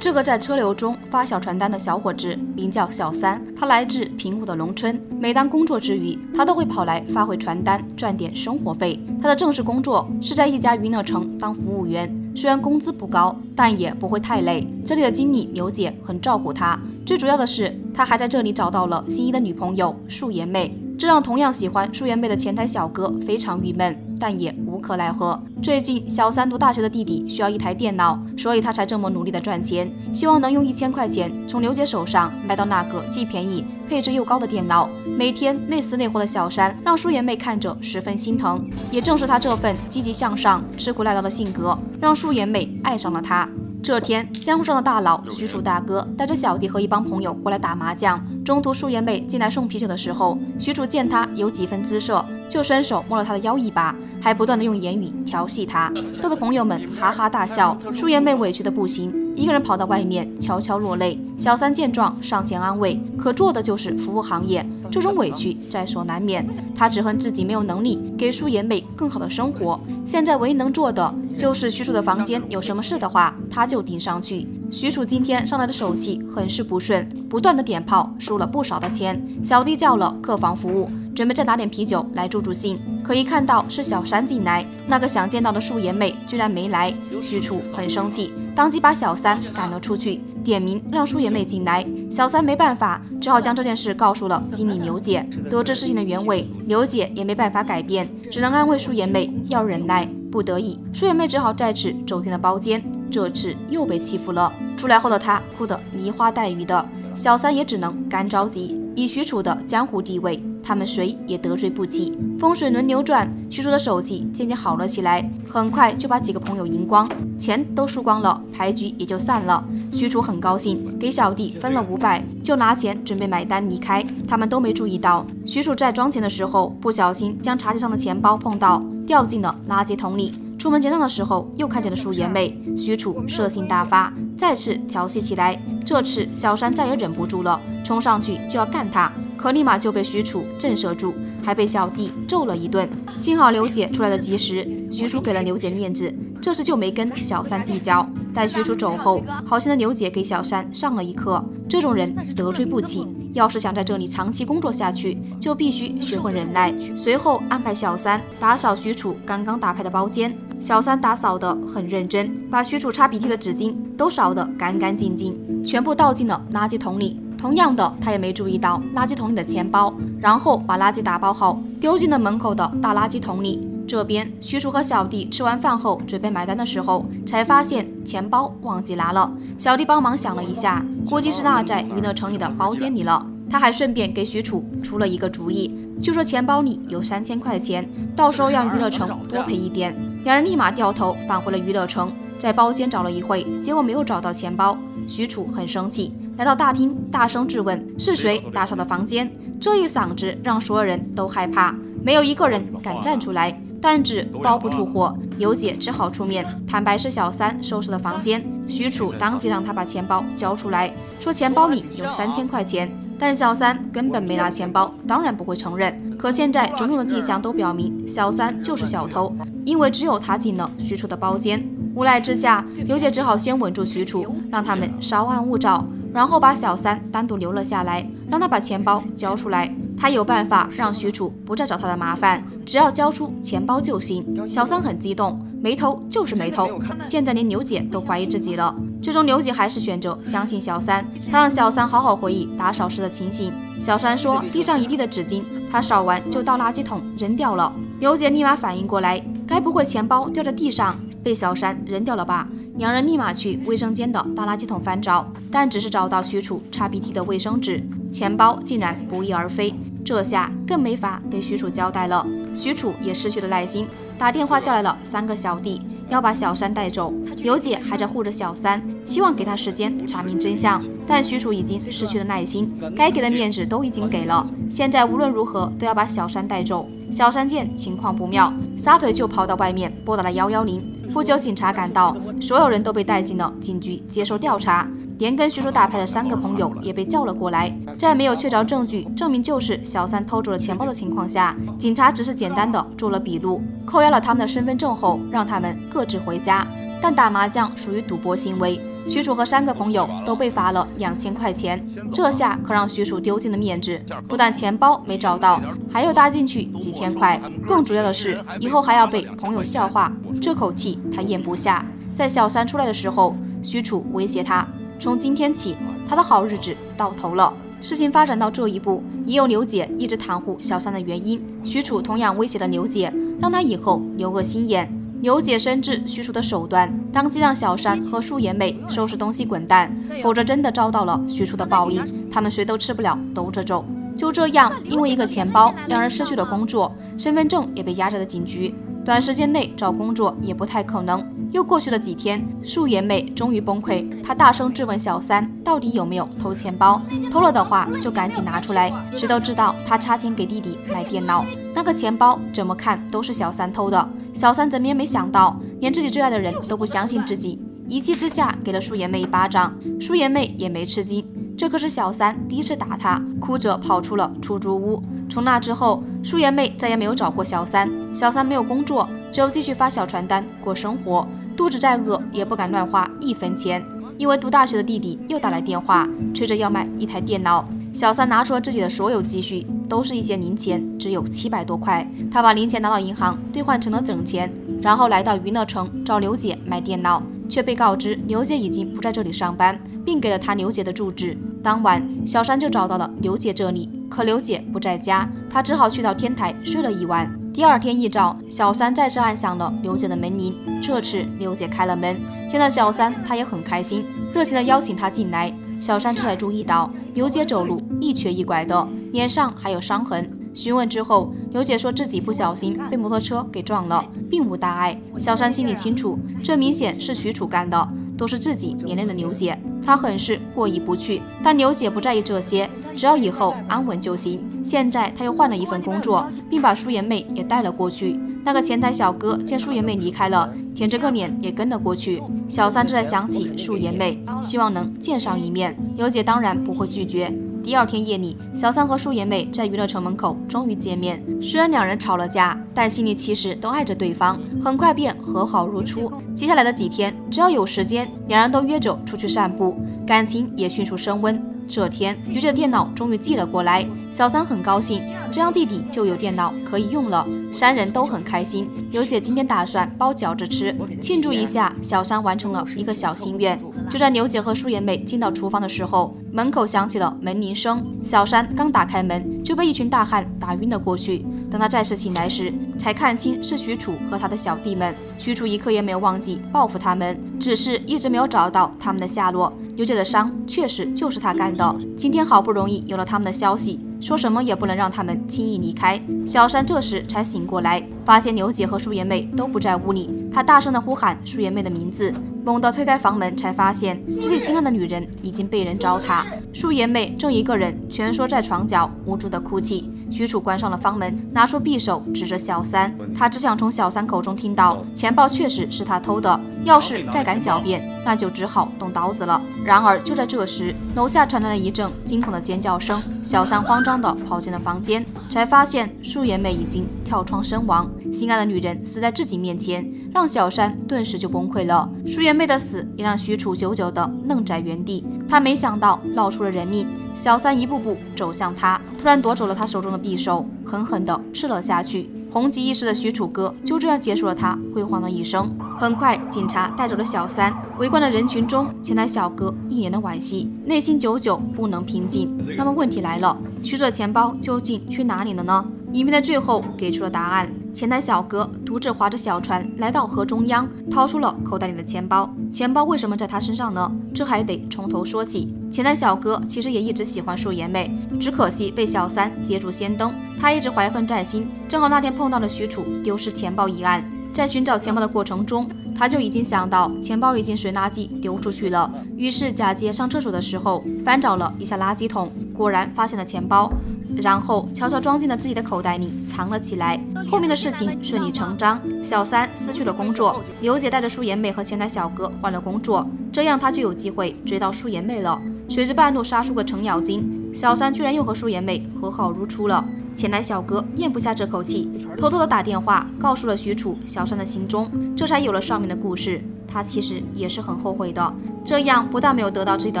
这个在车流中发小传单的小伙子名叫小三，他来自贫苦的农村。每当工作之余，他都会跑来发回传单，赚点生活费。他的正式工作是在一家娱乐城当服务员，虽然工资不高，但也不会太累。这里的经理刘姐很照顾他，最主要的是他还在这里找到了心仪的女朋友素颜妹。这让同样喜欢素颜妹的前台小哥非常郁闷，但也无可奈何。最近小三读大学的弟弟需要一台电脑，所以他才这么努力的赚钱，希望能用一千块钱从刘姐手上买到那个既便宜、配置又高的电脑。每天累死累活的小三让素颜妹看着十分心疼，也正是他这份积极向上、吃苦耐劳的性格，让素颜妹爱上了他。这天，江湖上的大佬许褚大哥带着小弟和一帮朋友过来打麻将。中途，素颜妹进来送啤酒的时候，许褚见他有几分姿色，就伸手摸了他的腰一把，还不断的用言语调戏他，逗得朋友们哈哈大笑。舒颜妹委屈的不行，一个人跑到外面悄悄落泪。小三见状上前安慰，可做的就是服务行业，这种委屈在所难免。他只恨自己没有能力给舒颜妹更好的生活，现在唯一能做的。就是许褚的房间有什么事的话，他就顶上去。许褚今天上来的手气很是不顺，不断的点炮，输了不少的钱。小弟叫了客房服务，准备再拿点啤酒来助助兴。可一看到是小三进来，那个想见到的素颜妹居然没来，许褚很生气，当即把小三赶了出去，点名让素颜妹进来。小三没办法，只好将这件事告诉了经理刘姐。得知事情的原委，刘姐也没办法改变，只能安慰素颜妹要忍耐。不得已，素颜妹只好再次走进了包间。这次又被欺负了。出来后的她哭得梨花带雨的，小三也只能干着急。以许褚的江湖地位，他们谁也得罪不起。风水轮流转，许褚的手气渐渐好了起来，很快就把几个朋友赢光，钱都输光了，牌局也就散了。许褚很高兴，给小弟分了五百，就拿钱准备买单离开。他们都没注意到，许褚在装钱的时候不小心将茶几上的钱包碰到。掉进了垃圾桶里。出门结账的时候，又看见了素颜妹。许褚色性大发，再次调戏起来。这次小三再也忍不住了，冲上去就要干他，可立马就被许褚震慑住，还被小弟揍了一顿。幸好刘姐出来的及时，许褚给了刘姐面子，这次就没跟小三计较。待许褚走后，好心的刘姐给小三上了一课：这种人得罪不起。要是想在这里长期工作下去，就必须学会忍耐。随后安排小三打扫许褚刚刚打牌的包间，小三打扫得很认真，把许褚擦鼻涕的纸巾都扫得干干净净，全部倒进了垃圾桶里。同样的，他也没注意到垃圾桶里的钱包，然后把垃圾打包好，丢进了门口的大垃圾桶里。这边，许褚和小弟吃完饭后准备买单的时候，才发现钱包忘记拿了。小弟帮忙想了一下，估计是落在娱乐城里的包间里了。他还顺便给许褚出了一个主意，就说钱包里有三千块钱，到时候让娱乐城多赔一点。两人立马掉头返回了娱乐城，在包间找了一会，结果没有找到钱包。许褚很生气，来到大厅，大声质问是谁打扫的房间。这一嗓子让所有人都害怕，没有一个人敢站出来。但纸包不住火，刘姐只好出面坦白是小三收拾的房间。许褚当即让他把钱包交出来，说钱包里有三千块钱。但小三根本没拿钱包，当然不会承认。可现在种种的迹象都表明，小三就是小偷，因为只有他进了许褚的包间。无奈之下，刘姐只好先稳住许褚，让他们稍安勿躁，然后把小三单独留了下来，让他把钱包交出来。他有办法让许褚不再找他的麻烦，只要交出钱包就行。小三很激动，没偷就是没偷，现在连牛姐都怀疑自己了。最终，牛姐还是选择相信小三，她让小三好好回忆打扫时的情形。小三说，地上一地的纸巾，他扫完就倒垃圾桶扔掉了。牛姐立马反应过来，该不会钱包掉在地上被小三扔掉了吧？两人立马去卫生间的大垃圾桶翻找，但只是找到许褚擦鼻涕的卫生纸，钱包竟然不翼而飞。这下更没法跟许褚交代了，许褚也失去了耐心，打电话叫来了三个小弟，要把小三带走。刘姐还在护着小三，希望给他时间查明真相。但许褚已经失去了耐心，该给的面子都已经给了，现在无论如何都要把小三带走。小三见情况不妙，撒腿就跑到外面拨打了幺幺零。不久，警察赶到，所有人都被带进了警局接受调查。连跟徐叔打牌的三个朋友也被叫了过来，在没有确凿证据证明就是小三偷走了钱包的情况下，警察只是简单的做了笔录，扣押了他们的身份证后，让他们各自回家。但打麻将属于赌博行为，许褚和三个朋友都被罚了两千块钱，这下可让许褚丢尽了面子。不但钱包没找到，还要搭进去几千块。更主要的是，以后还要被朋友笑话，这口气他咽不下。在小三出来的时候，许褚威胁他，从今天起，他的好日子到头了。事情发展到这一步，也有刘姐一直袒护小三的原因。许褚同样威胁了刘姐，让他以后留个心眼。刘姐深知许褚的手段，当即让小三和舒颜妹收拾东西滚蛋，否则真的遭到了许褚的报应，他们谁都吃不了兜着走。就这样，因为一个钱包，两人失去了工作，身份证也被压在了警局，短时间内找工作也不太可能。又过去了几天，素颜妹终于崩溃，她大声质问小三到底有没有偷钱包，偷了的话就赶紧拿出来。谁都知道她差钱给弟弟买电脑，那个钱包怎么看都是小三偷的。小三怎么也没想到，连自己最爱的人都不相信自己，一气之下给了素颜妹一巴掌。素颜妹也没吃惊，这可是小三第一次打她，哭着跑出了出租屋。从那之后，素颜妹再也没有找过小三。小三没有工作，只有继续发小传单过生活。肚子再饿也不敢乱花一分钱，因为读大学的弟弟又打来电话，催着要买一台电脑。小三拿出了自己的所有积蓄，都是一些零钱，只有七百多块。他把零钱拿到银行兑换成了整钱，然后来到娱乐城找刘姐买电脑，却被告知刘姐已经不在这里上班，并给了他刘姐的住址。当晚，小三就找到了刘姐这里，可刘姐不在家，他只好去到天台睡了一晚。第二天一早，小三再次按响了刘姐的门铃。这次刘姐开了门，见到小三，她也很开心，热情地邀请他进来。小三这才注意到刘姐走路一瘸一拐的，脸上还有伤痕。询问之后，刘姐说自己不小心。被摩托车给撞了，并无大碍。小三心。里清楚，这明显是许褚干的，都是自己连累了刘姐。他很是过意不去，但刘姐不在意这些，只要以后安稳就行。现在他又换了一份工作，并把舒颜妹也带了过去。那个前台小哥见舒颜妹离开了，舔着个脸也跟了过去。小三这才想起舒颜妹，希望能见上一面。刘姐当然不会拒绝。第二天夜里，小三和舒颜妹在娱乐城门口终于见面。虽然两人吵了架，但心里其实都爱着对方，很快便和好如初。接下来的几天，只要有时间，两人都约着出去散步，感情也迅速升温。这天，刘姐的电脑终于寄了过来，小三很高兴，这样弟弟就有电脑可以用了。三人都很开心。刘姐今天打算包饺子吃，庆祝一下小三完成了一个小心愿。就在刘姐和舒颜妹进到厨房的时候，门口响起了门铃声。小三刚打开门，就被一群大汉打晕了过去。等他再次醒来时，才看清是许褚和他的小弟们。许褚一刻也没有忘记报复他们，只是一直没有找到他们的下落。刘姐的伤确实就是他干的。今天好不容易有了他们的消息，说什么也不能让他们轻易离开。小山这时才醒过来，发现牛姐和舒颜妹都不在屋里，他大声的呼喊舒颜妹的名字，猛地推开房门，才发现自己心爱的女人已经被人糟蹋。素颜妹正一个人蜷缩在床角，无助的哭泣。许褚关上了房门，拿出匕首指着小三，他只想从小三口中听到钱包确实是他偷的，要是再敢狡辩，那就只好动刀子了。然而就在这时，楼下传来了一阵惊恐的尖叫声，小三慌张地跑进了房间，才发现素颜妹已经跳窗身亡，心爱的女人死在自己面前，让小三顿时就崩溃了。素颜妹的死也让许褚久久的愣在原地，他没想到闹出了人命。小三一步步走向他，突然夺走了他手中的匕首，狠狠地刺了下去。红极一时的许褚哥就这样结束了他辉煌的一生。很快，警察带走了小三。围观的人群中，前来小哥一脸的惋惜，内心久久不能平静。那么问题来了，许褚的钱包究竟去哪里了呢？影片的最后给出了答案。前台小哥独自划着小船来到河中央，掏出了口袋里的钱包。钱包为什么在他身上呢？这还得从头说起。前台小哥其实也一直喜欢素颜妹，只可惜被小三捷足先登。他一直怀恨在心，正好那天碰到了许褚丢失钱包一案。在寻找钱包的过程中，他就已经想到钱包已经随垃圾丢出去了，于是假借上厕所的时候翻找了一下垃圾桶，果然发现了钱包。然后悄悄装进了自己的口袋里，藏了起来。后面的事情顺理成章，小三失去了工作，刘姐带着舒颜妹和前台小哥换了工作，这样她就有机会追到舒颜妹了。谁知半路杀出个程咬金，小三居然又和舒颜妹和好如初了。前台小哥咽不下这口气，偷偷的打电话告诉了许褚小三的行踪，这才有了上面的故事。他其实也是很后悔的，这样不但没有得到自己的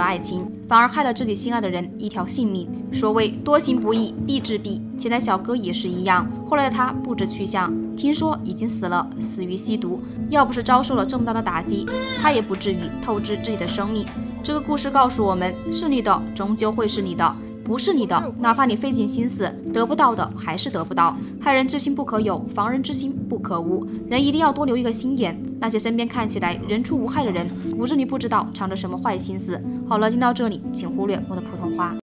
爱情，反而害了自己心爱的人一条性命。所谓多行不义必自毙，前台小哥也是一样。后来的他不知去向，听说已经死了，死于吸毒。要不是遭受了这么大的打击，他也不至于透支自己的生命。这个故事告诉我们，是你的终究会是你的。不是你的，哪怕你费尽心思得不到的，还是得不到。害人之心不可有，防人之心不可无。人一定要多留一个心眼。那些身边看起来人畜无害的人，骨子里不知道藏着什么坏心思。好了，听到这里，请忽略我的普通话。